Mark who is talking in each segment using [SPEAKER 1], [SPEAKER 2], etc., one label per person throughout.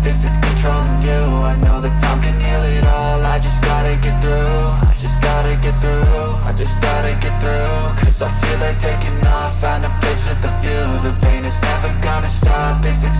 [SPEAKER 1] stop if it's controlling you. I know that time can heal it all, I just gotta get through. I just gotta get through, I just gotta get through. Cause I feel like taking off, find a place with a view. The pain is never gonna stop if it's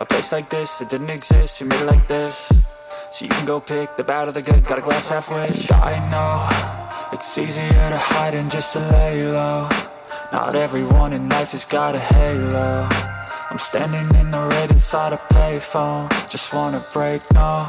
[SPEAKER 1] A place like this, it didn't exist, we made it like this. So you can go pick the bad or the good, got a glass half wish. I know, it's easier to hide than just to lay low Not everyone in life has got a halo. I'm standing in the red inside a payphone. Just wanna break, no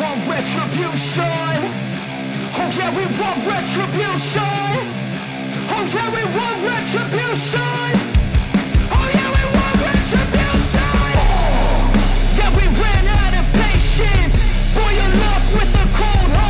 [SPEAKER 1] want retribution. Oh yeah, we want retribution. Oh yeah, we want retribution. Oh yeah, we want retribution. Yeah, we ran out of patience. for your up with the cold heart.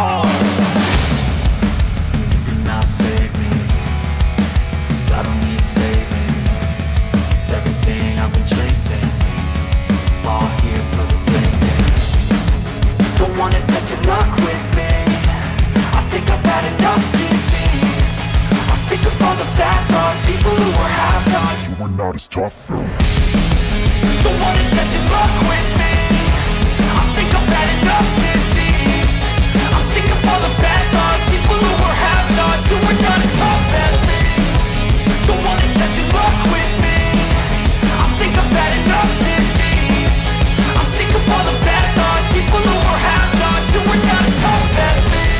[SPEAKER 1] Don't wanna test your luck with me. I think I've had enough disease. I'm sick of all the bad thoughts. People who are have-nots Who are not as tough as me. Don't wanna test your luck with me. I think I've had enough disease. I'm sick of all the bad thoughts. People who are have-nots
[SPEAKER 2] Who are not as tough as
[SPEAKER 1] me.